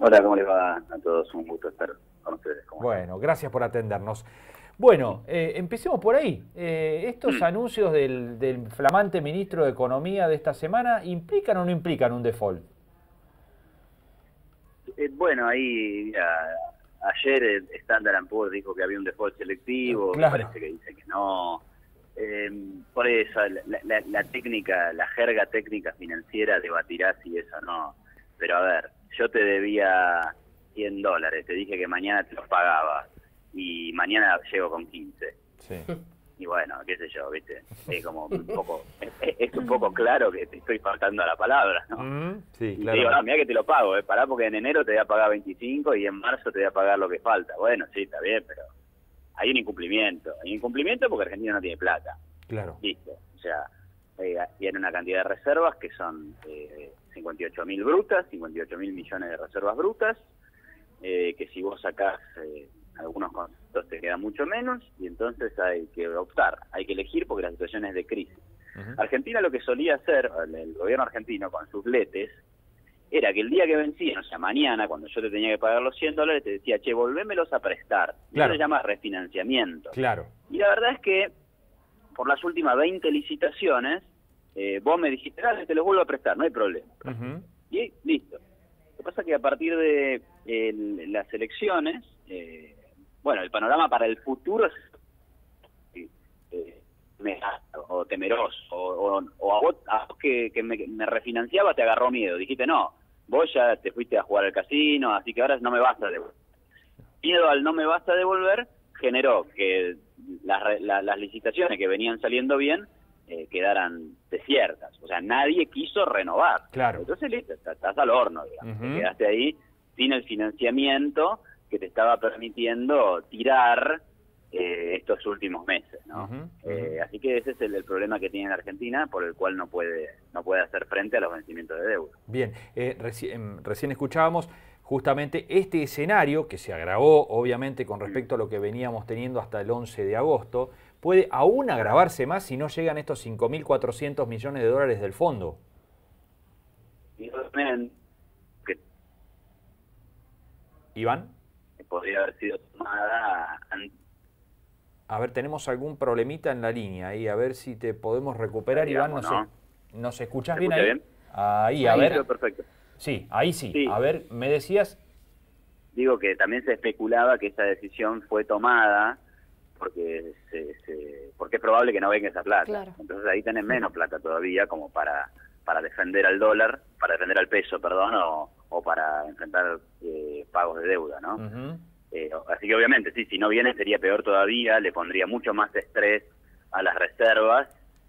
Hola, ¿cómo les va a todos? Un gusto estar con ustedes. Bueno, gracias por atendernos. Bueno, eh, empecemos por ahí. Eh, ¿Estos mm. anuncios del, flamante ministro de Economía de esta semana implican o no implican un default? Eh, bueno, ahí ayer Standard Poor's dijo que había un default selectivo, parece que dice que no. por eso, la, la, técnica, la jerga técnica financiera debatirá si eso no. Pero a ver, yo te debía 100 dólares, te dije que mañana te los pagaba y mañana llego con 15. Sí. Y bueno, qué sé yo, ¿viste? Es como un poco, es, un poco claro que te estoy faltando a la palabra, ¿no? Mm, sí, claro. Y digo, no, mira que te lo pago, ¿eh? Pará porque en enero te voy a pagar 25 y en marzo te voy a pagar lo que falta. Bueno, sí, está bien, pero hay un incumplimiento. Hay un incumplimiento porque Argentina no tiene plata. Claro. Listo. O sea, eh, tiene una cantidad de reservas que son eh, 58 mil brutas, 58 mil millones de reservas brutas, eh, que si vos sacás eh, algunos conceptos te queda mucho menos y entonces hay que optar, hay que elegir porque la situación es de crisis. Argentina lo que solía hacer, el, gobierno argentino con sus letes, era que el día que vencían, o sea, mañana, cuando yo te tenía que pagar los 100 dólares, te decía, che, volvémelos a prestar. Claro. Eso se llama refinanciamiento. Claro. Y la verdad es que por las últimas 20 licitaciones, eh, vos me dijiste, dale, te los vuelvo a prestar, no hay problema. Y listo. Lo que pasa es que a partir de las elecciones, eh, bueno, el panorama para el futuro es eh, o temeroso, o, a vos, que, me, refinanciaba te agarró miedo, dijiste, no, vos ya te fuiste a jugar al casino, así que ahora no me vas a devolver. Miedo al no me vas a devolver generó que las licitaciones que venían saliendo bien eh, quedaran desiertas. O sea, nadie quiso renovar. Claro. Entonces, listo, estás al horno, digamos. Te quedaste ahí sin el financiamiento que te estaba permitiendo tirar eh, estos últimos meses, ¿no? Eh, así que ese es el, problema que tiene la Argentina, por el cual no puede no puede hacer frente a los vencimientos de deuda. Bien, recién, recién escuchábamos justamente este escenario que se agravó, obviamente, con respecto a lo que veníamos teniendo hasta el 11 de agosto, puede aún agravarse más si no llegan estos 5.400 millones de dólares del fondo. Iván. Podría haber sido tomada. A ver, tenemos algún problemita en la línea ahí, a ver si te podemos recuperar, Iván. No, Sé, ¿Nos escuchas bien ahí? Ahí, a ver. Perfecto. Sí, ahí sí. A ver, me decías. Digo que también se especulaba que esta decisión fue tomada porque se, porque es probable que no venga esa plata. Entonces ahí tenés menos plata todavía como para para defender al dólar, para defender al peso, perdón, o, o para enfrentar eh, pagos de deuda, ¿no? Eh, así que obviamente, sí, si no viene sería peor todavía, le pondría mucho más estrés a las reservas,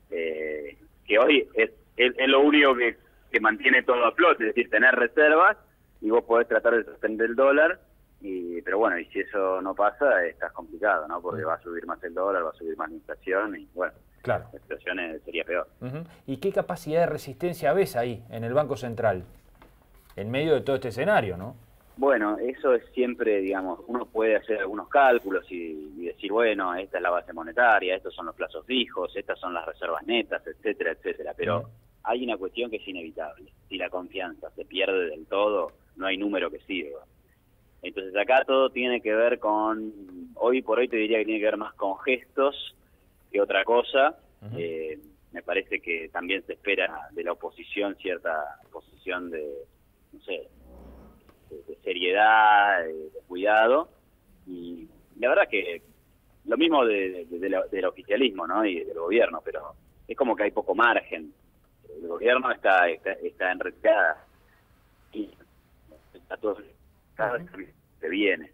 eh, que hoy es, es, lo único que, que mantiene todo a flote, es decir, tener reservas y vos podés tratar de sostener el dólar y, pero bueno, y si eso no pasa, estás complicado, ¿no? Porque va a subir más el dólar, va a subir más la inflación y bueno, claro. la situación sería peor. ¿Y qué capacidad de resistencia ves ahí en el Banco Central, en medio de todo este escenario, no? Bueno, eso es siempre, digamos, uno puede hacer algunos cálculos y, y, decir, bueno, esta es la base monetaria, estos son los plazos fijos, estas son las reservas netas, etcétera, etcétera, pero hay una cuestión que es inevitable. Si la confianza se pierde del todo, no hay número que sirva. Entonces acá todo tiene que ver con, hoy por hoy te diría que tiene que ver más con gestos que otra cosa. eh, me parece que también se espera de la oposición cierta posición de, no sé, de, seriedad, de, cuidado. Y la verdad que lo mismo de, del oficialismo ¿no? y del gobierno, pero es como que hay poco margen. El gobierno está, está, está en retirada y está todo se viene.